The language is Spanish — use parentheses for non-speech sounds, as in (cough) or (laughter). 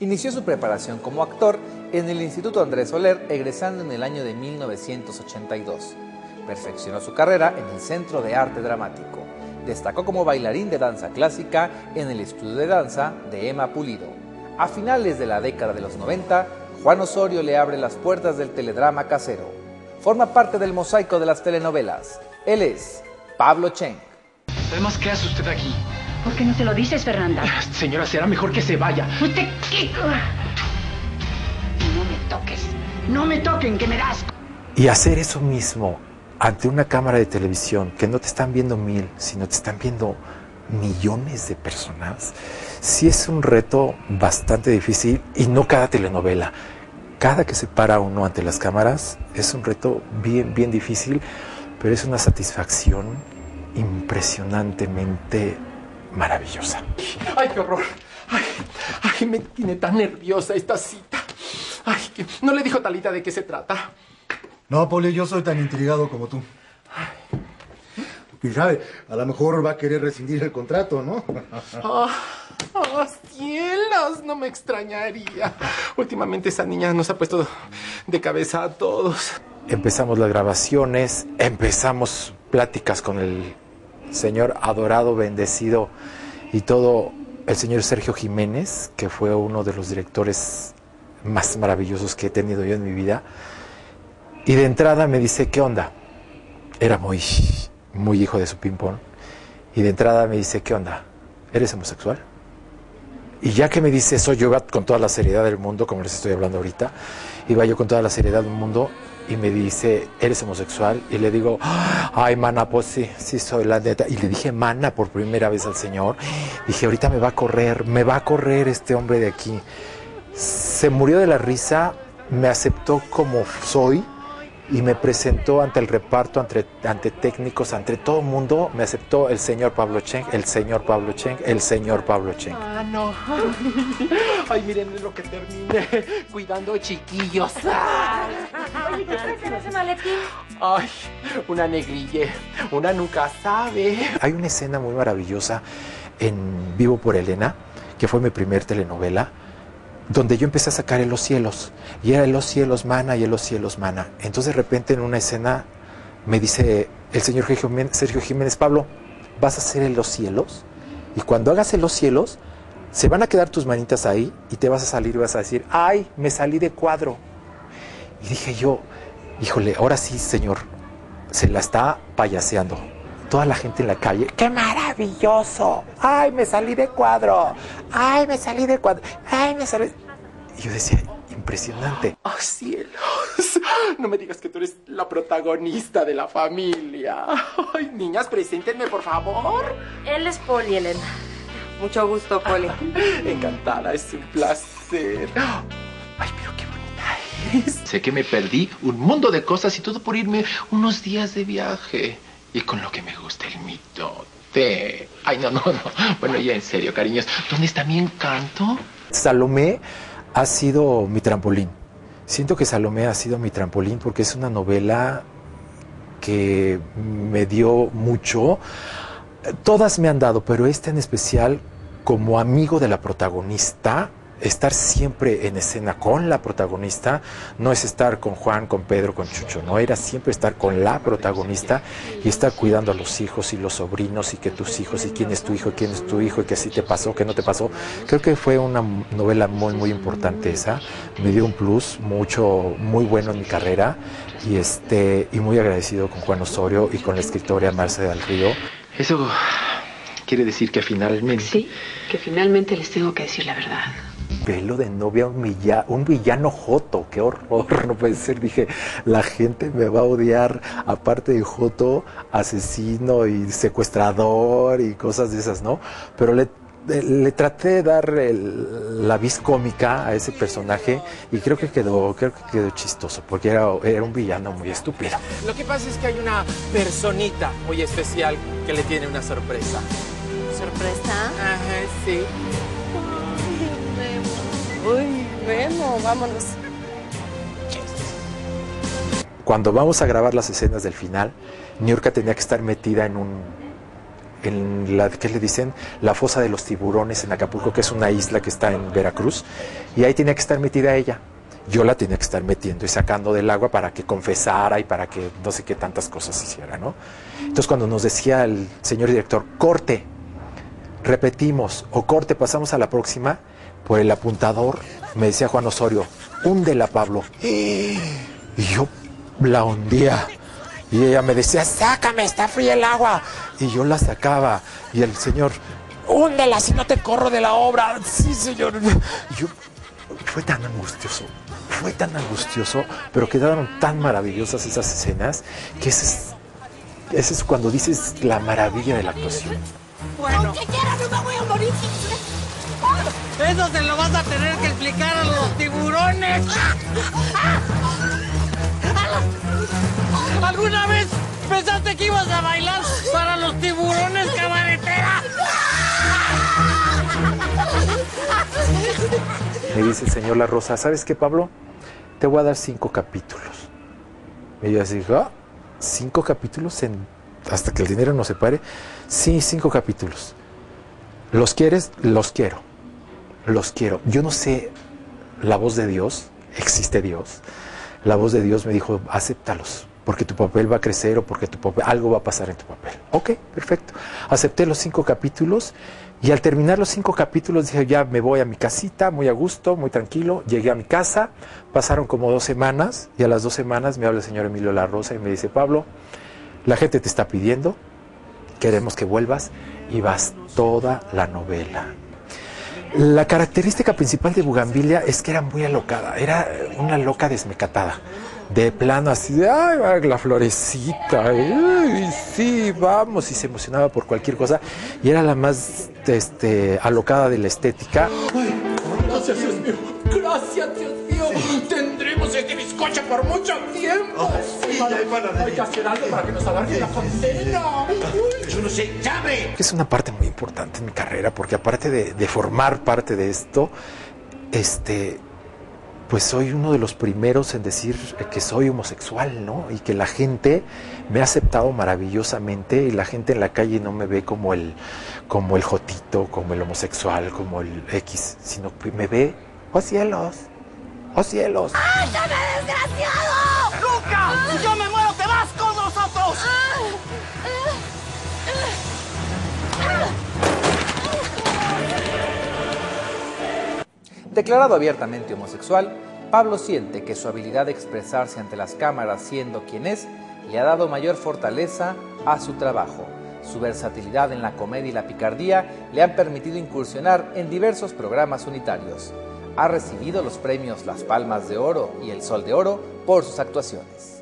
Inició su preparación como actor en el Instituto Andrés Soler, egresando en el año de 1982. Perfeccionó su carrera en el Centro de Arte Dramático. Destacó como bailarín de danza clásica en el estudio de danza de Emma Pulido. A finales de la década de los 90, Juan Osorio le abre las puertas del teledrama casero. Forma parte del mosaico de las telenovelas. Él es Pablo Cheng. Además, ¿qué hace usted aquí? ¿Por qué no se lo dices, Fernanda? Señora, será mejor que se vaya. ¡Usted qué! No me toques. No me toquen, que me das. Y hacer eso mismo ante una cámara de televisión que no te están viendo mil, sino te están viendo millones de personas, sí es un reto bastante difícil y no cada telenovela. Cada que se para uno ante las cámaras es un reto bien, bien difícil, pero es una satisfacción impresionantemente maravillosa. ¡Ay, qué horror! ¡Ay, ay me tiene tan nerviosa esta cita! ¡Ay, que no le dijo Talita de qué se trata! No, Poli, yo soy tan intrigado como tú. Y sabe, a lo mejor va a querer rescindir el contrato, ¿no? ¡Ah, oh, cielos! No me extrañaría. Últimamente esa niña nos ha puesto de cabeza a todos. Empezamos las grabaciones, empezamos pláticas con el señor adorado, bendecido y todo el señor Sergio Jiménez, que fue uno de los directores más maravillosos que he tenido yo en mi vida. Y de entrada me dice, ¿qué onda? Era muy, muy hijo de su ping-pong. Y de entrada me dice, ¿qué onda? ¿Eres homosexual? Y ya que me dice eso, yo iba con toda la seriedad del mundo, como les estoy hablando ahorita, iba yo con toda la seriedad del mundo y me dice, ¿eres homosexual? Y le digo, ay, mana, pues sí, sí soy la neta. Y le dije, mana, por primera vez al Señor. Dije, ahorita me va a correr, me va a correr este hombre de aquí. Se murió de la risa, me aceptó como soy y me presentó ante el reparto, ante, ante técnicos, ante todo el mundo, me aceptó el señor Pablo Cheng, el señor Pablo Cheng, el señor Pablo Cheng. Ah, no. (laughs) Ay, miren lo que terminé (laughs) cuidando chiquillos. (laughs) Oye, ¿qué traes en ese maletín? Ay, una negrille. Una nunca sabe. Hay una escena muy maravillosa en Vivo por Elena, que fue mi primer telenovela, donde yo empecé a sacar en los cielos. Y era en los cielos, mana, y en los cielos, mana. Entonces de repente en una escena me dice el señor Sergio Jiménez, Pablo, vas a hacer en los cielos. Y cuando hagas en los cielos, se van a quedar tus manitas ahí y te vas a salir y vas a decir, ay, me salí de cuadro. Y dije yo, híjole, ahora sí, señor, se la está payaseando. Toda la gente en la calle, ¡qué maravilloso! ¡Ay, me salí de cuadro! ¡Ay, me salí de cuadro! ¡Ay, me salí! Y yo decía, impresionante. ¡Oh, cielos! No me digas que tú eres la protagonista de la familia. Ay, niñas, preséntenme, por favor. Él es Poli, Elena. Mucho gusto, Poli. (laughs) Encantada, es un placer. Ay, pero qué. Sé que me perdí un mundo de cosas y todo por irme unos días de viaje. Y con lo que me gusta el mitote. Ay, no, no, no. Bueno, ya en serio, cariños. ¿Dónde está mi encanto? Salomé ha sido mi trampolín. Siento que Salomé ha sido mi trampolín porque es una novela que me dio mucho. Todas me han dado, pero esta en especial, como amigo de la protagonista, estar siempre en escena con la protagonista no es estar con Juan, con Pedro, con Chucho, no era siempre estar con la protagonista y estar cuidando a los hijos y los sobrinos y que tus hijos y quién es tu hijo, quién es tu hijo y que así te pasó, que no te pasó. Creo que fue una novela muy muy importante esa, me dio un plus mucho muy bueno en mi carrera y este y muy agradecido con Juan Osorio y con la escritora Marce del Río. Eso quiere decir que finalmente Sí, que finalmente les tengo que decir la verdad. Velo de novia un, villa- un villano joto, qué horror, (laughs) no puede ser. Dije, la gente me va a odiar, aparte de joto, asesino y secuestrador y cosas de esas, ¿no? Pero le, le traté de dar el- la vis cómica a ese personaje y creo que quedó, creo que quedó chistoso, porque era, era un villano muy estúpido. Lo que pasa es que hay una personita muy especial que le tiene una sorpresa. ¿Sorpresa? Ajá, sí. Memo, vámonos. Cuando vamos a grabar las escenas del final, Niurka tenía que estar metida en un en la que le dicen la fosa de los tiburones en Acapulco, que es una isla que está en Veracruz, y ahí tenía que estar metida ella. Yo la tenía que estar metiendo y sacando del agua para que confesara y para que no sé qué tantas cosas hiciera, ¿no? Entonces cuando nos decía el señor director, corte, repetimos, o corte, pasamos a la próxima, por el apuntador, me decía Juan Osorio, húndela, Pablo. Y yo la hundía. Y ella me decía, sácame, está fría el agua. Y yo la sacaba. Y el señor, húndela si no te corro de la obra. Sí, señor. Yo, fue tan angustioso, fue tan angustioso, pero quedaron tan maravillosas esas escenas que ese es, es cuando dices la maravilla de la actuación. Bueno. Eso se lo vas a tener que explicar a los tiburones. ¿Alguna vez pensaste que ibas a bailar para los tiburones cabaretera? Me dice el señor La Rosa, ¿sabes qué, Pablo? Te voy a dar cinco capítulos. Y yo así, ¿ah? ¿Cinco capítulos en, hasta que el dinero no se pare? Sí, cinco capítulos. ¿Los quieres? Los quiero. Los quiero. Yo no sé la voz de Dios, existe Dios. La voz de Dios me dijo, acéptalos, porque tu papel va a crecer o porque tu papel, algo va a pasar en tu papel. Ok, perfecto. Acepté los cinco capítulos y al terminar los cinco capítulos dije, ya me voy a mi casita, muy a gusto, muy tranquilo. Llegué a mi casa, pasaron como dos semanas y a las dos semanas me habla el señor Emilio La Rosa y me dice, Pablo, la gente te está pidiendo, queremos que vuelvas y vas toda la novela. La característica principal de Bugambilia es que era muy alocada, era una loca desmecatada. De plano así de, ay, la florecita, ay, sí, vamos, y se emocionaba por cualquier cosa. Y era la más este, alocada de la estética. gracias, Dios mío. Gracias, Dios mío. Por mucho tiempo. sí, Hay que hacer algo para que nos alargue la condena. Yo no sé, llame. Es una parte muy importante en mi carrera, porque aparte de, de formar parte de esto, este, pues soy uno de los primeros en decir que soy homosexual, ¿no? Y que la gente me ha aceptado maravillosamente y la gente en la calle no me ve como el, como el jotito, como el homosexual, como el X, sino que me ve, oh cielos, oh cielos. ¡Ándame, desgraciado! ¡Nunca! ¡Si yo me muero, te vas con nosotros! Declarado abiertamente homosexual, Pablo siente que su habilidad de expresarse ante las cámaras siendo quien es le ha dado mayor fortaleza a su trabajo. Su versatilidad en la comedia y la picardía le han permitido incursionar en diversos programas unitarios. Ha recibido los premios Las Palmas de Oro y El Sol de Oro por sus actuaciones.